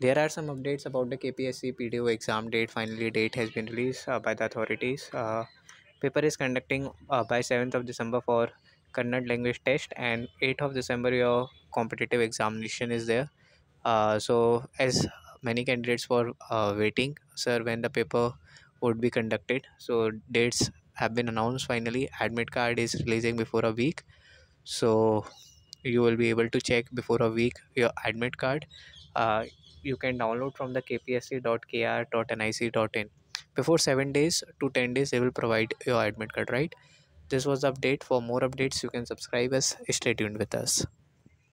there are some updates about the kpsc pdo exam date. Finally date has been released uh, by the authorities. Uh, paper is conducting uh, by 7th of december for kannada language test and 8th of december your competitive examination is there. Uh, so as many candidates were uh, waiting sir when the paper would be conducted. So dates have been announced. Finally admit card is releasing before a week. So you will be able to check before a week your admit card. Uh, you can download from the kpsc.kr.nic.in before 7 days to 10 days they will provide your admit card right? This was the update. For more updates you can subscribe us. Stay tuned with us